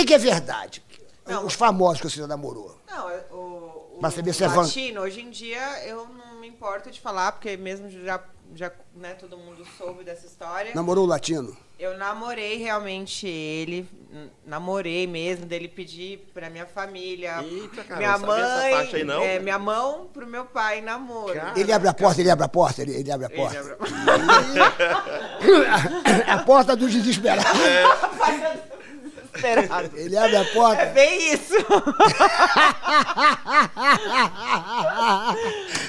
que, que é verdade? Não. Os famosos que você já namorou. Não, é- o, o saber se é van- latino, hoje em dia, eu não me importo de falar, porque mesmo já, já né, todo mundo soube dessa história. Namorou o latino? Eu namorei realmente ele, namorei mesmo, dele pedir pra minha família. Eita, cara, minha não sabia essa mãe, parte aí, não. é, minha mão pro meu pai namoro. Cara. Ele abre a porta, ele abre a porta, ele, ele abre a Ele porta. abre- a porta do desesperado. Esperado. Ele abre a É porta. bem isso.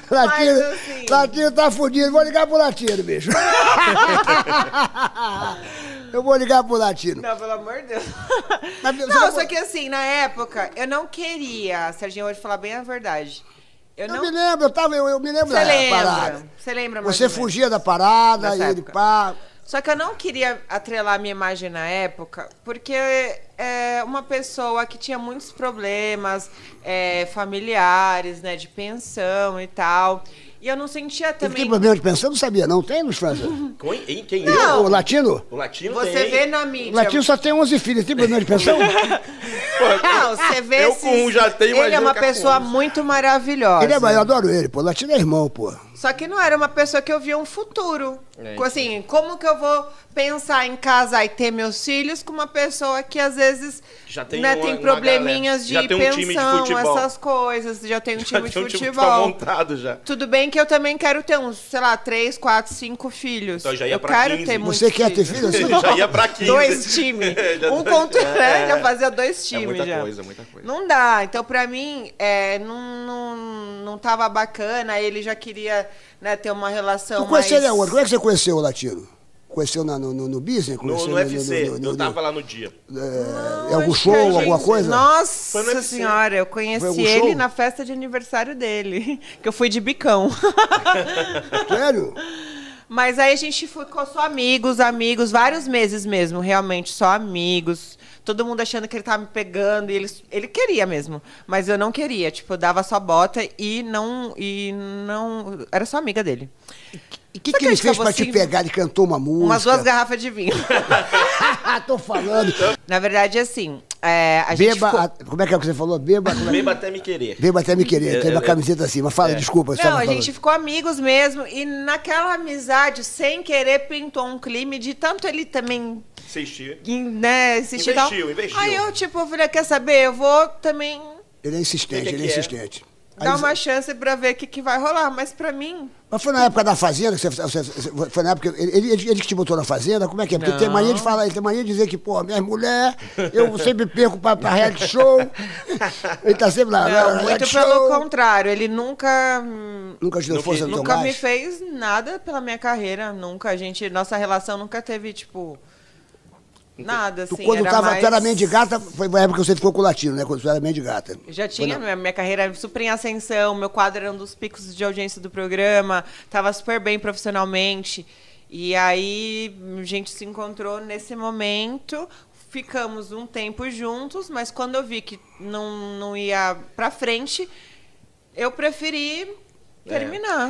Latino, assim- Latino tá fudido. Vou ligar pro Latino, bicho. Eu vou ligar pro Latino. Não, pelo amor de Deus. Mas Não, não- só que assim, na época, eu não queria, Serginho, te falar bem a verdade. Eu Eu não. me lembro, eu, tava, eu, eu me lembro Você da lembra? parada. Você lembra mais Você fugia da parada Nessa e ele pá. Só que eu não queria atrelar a minha imagem na época, porque é uma pessoa que tinha muitos problemas é, familiares, né, de pensão e tal. E eu não sentia também. tem problema de pensão? Não sabia, não? Tem, Luiz França? Com- Em quem? Não. O latino? O latino Você tem. vê na O mídia. latino só tem 11 filhos. Tem problema de pensão? Não, você vê Eu esses- com um já tenho, Ele é uma é pessoa muito maravilhosa. ele é, eu adoro ele, pô. O latino é irmão, pô. Só que não era uma pessoa que eu via um futuro. É, assim, como que eu vou pensar em casar e ter meus filhos com uma pessoa que às vezes Já tem né, uma- tem probleminhas de tem um time de pensão, futebol. essas coisas. Já tem um Já time de tem um time futebol. montado já. Tudo bem que eu também quero ter uns, sei lá, três, quatro, cinco filhos. Então já ia eu pra quero 15. ter muitos Você quer ter filhos. filho? Já ia pra 15. Dois times. Um dois- contra, né? É. Já fazia dois É times muita já. coisa, muita coisa. Não dá. Então, pra mim, é, não, não, não tava bacana. Ele já queria né, ter uma relação Tu conheceu ele mais... aonde? Como é que você conheceu o latino? Conheceu na- no, no, no business? No, Conheceu no UFC, no- no- eu no- tava lá no dia. É, algum show, a alguma gente- coisa? Nossa no senhora, eu conheci ele show? na festa de aniversário dele. Que eu fui de bicão. Sério? Mas aí a gente ficou só amigos, amigos, vários meses mesmo, realmente, só amigos. Todo mundo achando que ele tava me pegando, e ele, ele queria mesmo. Mas eu não queria, tipo, eu dava só bota e não. E não. Era só amiga dele. E o que, que que ele fez pra acabou te assim- pegar? Ele cantou uma música? Umas duas garrafas de vinho. Tô falando. Na verdade, assim, é, a gente. Beba, ficou- a- como é que é que você falou? Beba, como é? Beba até me querer. Beba até me querer. É, Tem uma é, camiseta assim, mas fala, é. desculpa. Não, a gente ficou amigos mesmo. E naquela amizade, sem querer, pintou um clima de tanto ele também Assistir. em- né, insistir e tal. Investiu, investiu. Aí eu, tipo, falei, quer saber? Eu vou também Ele é insistente, Que ele é é? insistente. Você- uma chance pra ver o que, que vai rolar. Mas pra mim, Mas foi na época da Fazenda que você, você- você- Foi na época. Ele, ele, ele que te botou na Fazenda? Como é que é? Porque ele tem mania de falar, ele tem mania de dizer que, pô, minha mulher, eu sempre perco pra, pra reality show. Ele tá sempre lá. não, lá, muito pelo show. contrário. Ele nunca... Nunca te deu força no Nunca me fez nada pela minha carreira. Nunca. A gente... Nossa relação nunca teve, tipo... Nada, Tu, assim. quando era tava, mais... tu era mendigata, foi na época que você ficou com o latino, né? Quando tu era mendigata. Já tinha, na- minha, minha carreira era super em ascensão, meu quadro era um dos picos de audiência do programa, tava super bem profissionalmente. E aí a gente se encontrou nesse momento, ficamos um tempo juntos, mas quando eu vi que não, não ia pra frente, eu preferi terminar.